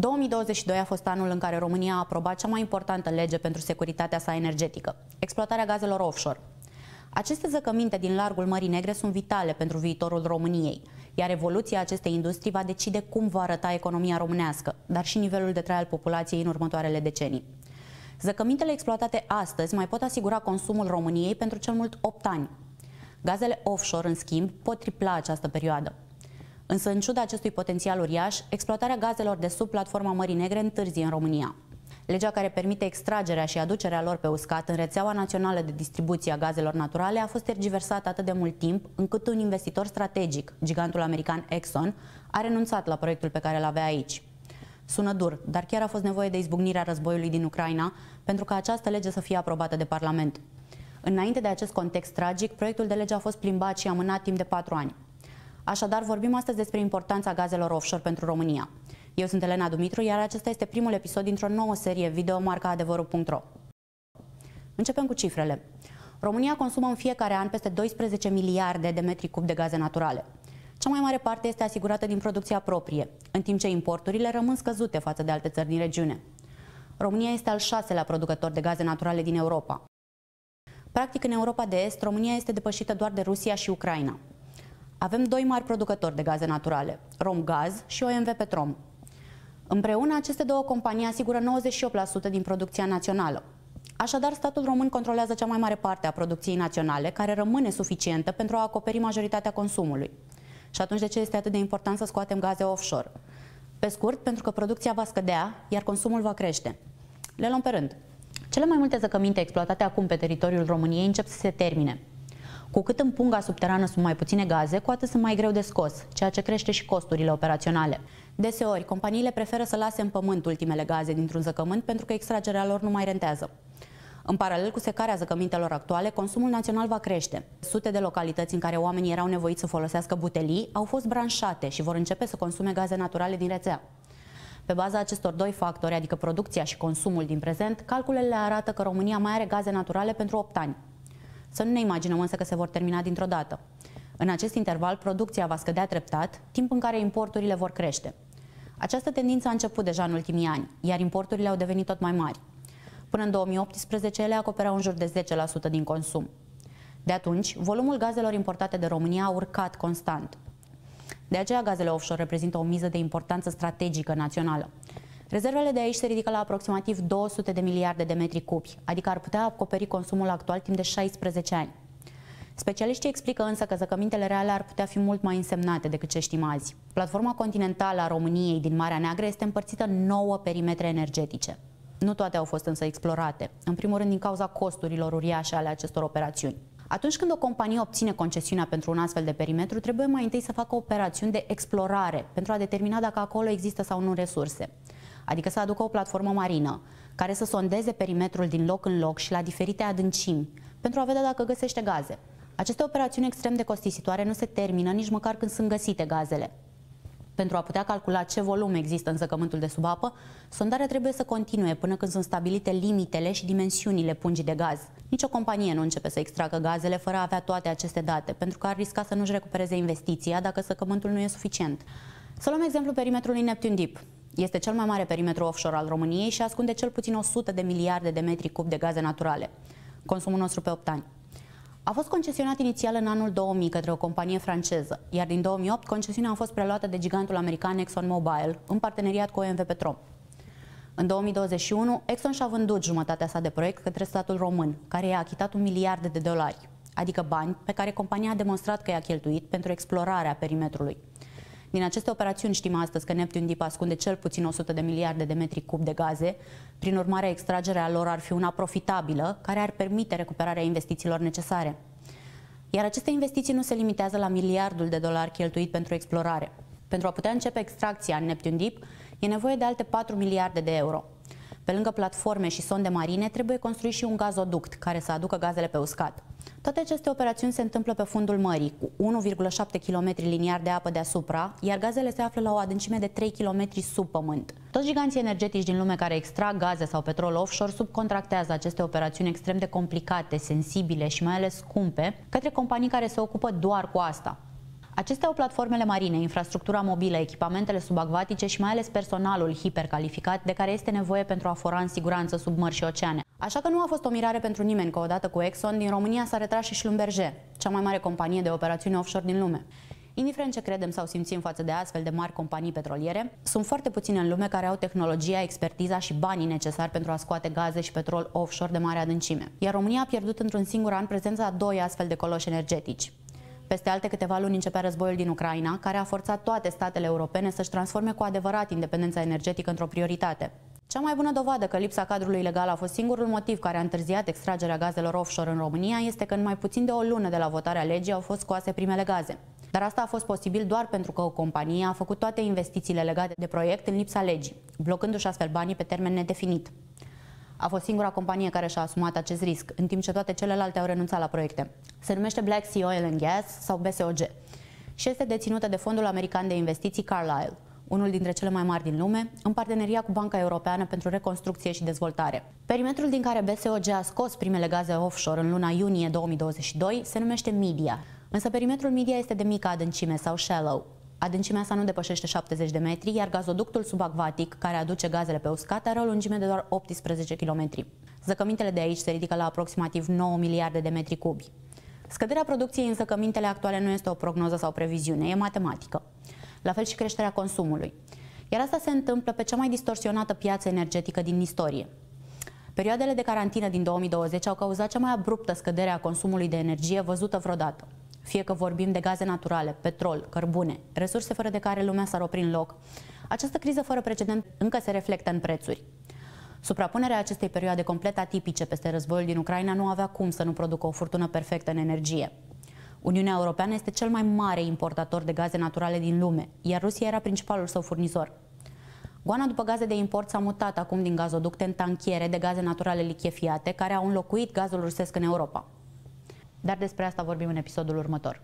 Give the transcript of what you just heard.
2022 a fost anul în care România a aprobat cea mai importantă lege pentru securitatea sa energetică, exploatarea gazelor offshore. Aceste zăcăminte din largul Mării Negre sunt vitale pentru viitorul României, iar evoluția acestei industrii va decide cum va arăta economia românească, dar și nivelul de trai al populației în următoarele decenii. Zăcămintele exploatate astăzi mai pot asigura consumul României pentru cel mult 8 ani. Gazele offshore, în schimb, pot tripla această perioadă. Însă, în ciuda acestui potențial uriaș, exploatarea gazelor de sub platforma Mării Negre întârzie în România. Legea care permite extragerea și aducerea lor pe uscat în rețeaua națională de distribuție a gazelor naturale a fost tergiversată atât de mult timp încât un investitor strategic, gigantul american Exxon, a renunțat la proiectul pe care îl avea aici. Sună dur, dar chiar a fost nevoie de izbucnirea războiului din Ucraina pentru ca această lege să fie aprobată de Parlament. Înainte de acest context tragic, proiectul de lege a fost plimbat și amânat timp de patru ani. Așadar, vorbim astăzi despre importanța gazelor offshore pentru România. Eu sunt Elena Dumitru, iar acesta este primul episod dintr-o nouă serie video marca adevărul.ro. Începem cu cifrele. România consumă în fiecare an peste 12 miliarde de metri cub de gaze naturale. Cea mai mare parte este asigurată din producția proprie, în timp ce importurile rămân scăzute față de alte țări din regiune. România este al șaselea producător de gaze naturale din Europa. Practic, în Europa de Est, România este depășită doar de Rusia și Ucraina. Avem doi mari producători de gaze naturale, Romgaz și OMV Petrom. Împreună, aceste două companii asigură 98% din producția națională. Așadar, statul român controlează cea mai mare parte a producției naționale, care rămâne suficientă pentru a acoperi majoritatea consumului. Și atunci de ce este atât de important să scoatem gaze offshore? Pe scurt, pentru că producția va scădea, iar consumul va crește. Le luăm pe rând. Cele mai multe zăcăminte exploatate acum pe teritoriul României încep să se termine. Cu cât în punga subterană sunt mai puține gaze, cu atât sunt mai greu de scos, ceea ce crește și costurile operaționale. Deseori, companiile preferă să lase în pământ ultimele gaze dintr-un zăcământ pentru că extragerea lor nu mai rentează. În paralel cu secarea zăcămintelor actuale, consumul național va crește. Sute de localități în care oamenii erau nevoiți să folosească butelii au fost branșate și vor începe să consume gaze naturale din rețea. Pe baza acestor doi factori, adică producția și consumul din prezent, calculele arată că România mai are gaze naturale pentru 8 ani. Să nu ne imaginăm însă că se vor termina dintr-o dată. În acest interval, producția va scădea treptat, timp în care importurile vor crește. Această tendință a început deja în ultimii ani, iar importurile au devenit tot mai mari. Până în 2018, ele acopereau în jur de 10% din consum. De atunci, volumul gazelor importate de România a urcat constant. De aceea, gazele offshore reprezintă o miză de importanță strategică națională. Rezervele de aici se ridică la aproximativ 200 de miliarde de metri cubi, adică ar putea acoperi consumul actual timp de 16 ani. Specialiștii explică însă că zăcămintele reale ar putea fi mult mai însemnate decât ce știm azi. Platforma continentală a României din Marea Neagră este împărțită în 9 perimetre energetice. Nu toate au fost însă explorate, în primul rând din cauza costurilor uriașe ale acestor operațiuni. Atunci când o companie obține concesiunea pentru un astfel de perimetru, trebuie mai întâi să facă operațiuni de explorare pentru a determina dacă acolo există sau nu resurse adică să aducă o platformă marină care să sondeze perimetrul din loc în loc și la diferite adâncimi pentru a vedea dacă găsește gaze. Aceste operațiuni extrem de costisitoare nu se termină nici măcar când sunt găsite gazele. Pentru a putea calcula ce volum există în zăcământul de sub apă, sondarea trebuie să continue până când sunt stabilite limitele și dimensiunile pungii de gaz. Nici o companie nu începe să extragă gazele fără a avea toate aceste date, pentru că ar risca să nu-și recupereze investiția dacă zăcământul nu e suficient. Să luăm exemplu perimetrului Neptune Deep. Este cel mai mare perimetru offshore al României și ascunde cel puțin 100 de miliarde de metri cub de gaze naturale. Consumul nostru pe 8 ani. A fost concesionat inițial în anul 2000 către o companie franceză, iar din 2008 concesiunea a fost preluată de gigantul american ExxonMobil în parteneriat cu OMV Petrom. În 2021, Exxon și-a vândut jumătatea sa de proiect către statul român, care i-a achitat un miliard de dolari, adică bani pe care compania a demonstrat că i-a cheltuit pentru explorarea perimetrului. Din aceste operațiuni știm astăzi că Neptune Deep ascunde cel puțin 100 de miliarde de metri cub de gaze. Prin urmare, extragerea lor ar fi una profitabilă, care ar permite recuperarea investițiilor necesare. Iar aceste investiții nu se limitează la miliardul de dolari cheltuit pentru explorare. Pentru a putea începe extracția în Neptune Deep, e nevoie de alte 4 miliarde de euro. Pe lângă platforme și sonde marine, trebuie construit și un gazoduct care să aducă gazele pe uscat. Toate aceste operațiuni se întâmplă pe fundul mării, cu 1,7 km liniar de apă deasupra, iar gazele se află la o adâncime de 3 km sub pământ. Toți giganții energetici din lume care extrag gaze sau petrol offshore subcontractează aceste operațiuni extrem de complicate, sensibile și mai ales scumpe către companii care se ocupă doar cu asta. Acestea au platformele marine, infrastructura mobilă, echipamentele subacvatice și mai ales personalul hipercalificat de care este nevoie pentru a fora în siguranță sub mări și oceane. Așa că nu a fost o mirare pentru nimeni că odată cu Exxon din România s-a retras și Schlumberger, cea mai mare companie de operațiuni offshore din lume. Indiferent ce credem sau simțim față de astfel de mari companii petroliere, sunt foarte puține în lume care au tehnologia, expertiza și banii necesari pentru a scoate gaze și petrol offshore de mare adâncime. Iar România a pierdut într-un singur an prezența a doi astfel de coloși energetici. Peste alte câteva luni începea războiul din Ucraina, care a forțat toate statele europene să-și transforme cu adevărat independența energetică într-o prioritate. Cea mai bună dovadă că lipsa cadrului legal a fost singurul motiv care a întârziat extragerea gazelor offshore în România este că în mai puțin de o lună de la votarea legii au fost scoase primele gaze. Dar asta a fost posibil doar pentru că o companie a făcut toate investițiile legate de proiect în lipsa legii, blocându-și astfel banii pe termen nedefinit. A fost singura companie care și-a asumat acest risc, în timp ce toate celelalte au renunțat la proiecte. Se numește Black Sea Oil and Gas sau BSOG și este deținută de Fondul American de Investiții Carlyle, unul dintre cele mai mari din lume, în parteneria cu Banca Europeană pentru Reconstrucție și Dezvoltare. Perimetrul din care BSOG a scos primele gaze offshore în luna iunie 2022 se numește Media, însă perimetrul Media este de mică adâncime sau shallow, Adâncimea sa nu depășește 70 de metri, iar gazoductul subacvatic, care aduce gazele pe uscat, are o lungime de doar 18 km. Zăcămintele de aici se ridică la aproximativ 9 miliarde de metri cubi. Scăderea producției în zăcămintele actuale nu este o prognoză sau previziune, e matematică. La fel și creșterea consumului. Iar asta se întâmplă pe cea mai distorsionată piață energetică din istorie. Perioadele de carantină din 2020 au cauzat cea mai abruptă scădere a consumului de energie văzută vreodată fie că vorbim de gaze naturale, petrol, cărbune, resurse fără de care lumea s-ar opri în loc. Această criză fără precedent încă se reflectă în prețuri. Suprapunerea acestei perioade complet atipice peste războiul din Ucraina nu avea cum să nu producă o furtună perfectă în energie. Uniunea Europeană este cel mai mare importator de gaze naturale din lume, iar Rusia era principalul său furnizor. Goana după gaze de import s-a mutat acum din gazoducte în tanchiere de gaze naturale lichefiate, care au înlocuit gazul rusesc în Europa dar despre asta vorbim în episodul următor.